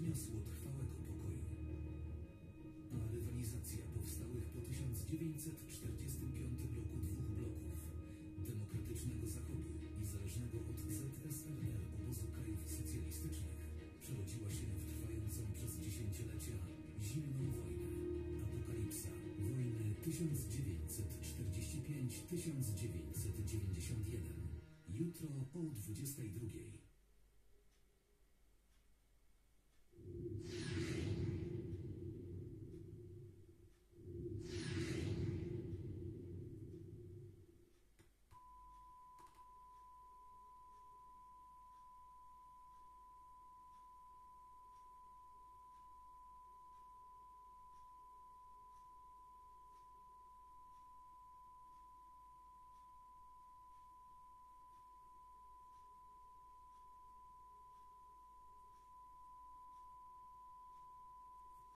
przyniosło trwałego pokoju. A rywalizacja powstałych po 1945 roku dwóch bloków demokratycznego zachodu i zależnego od ZSRR obozu krajów socjalistycznych przerodziła się w trwającą przez dziesięciolecia zimną wojnę, apokalipsa, wojnę 1945-1991. Jutro o 22.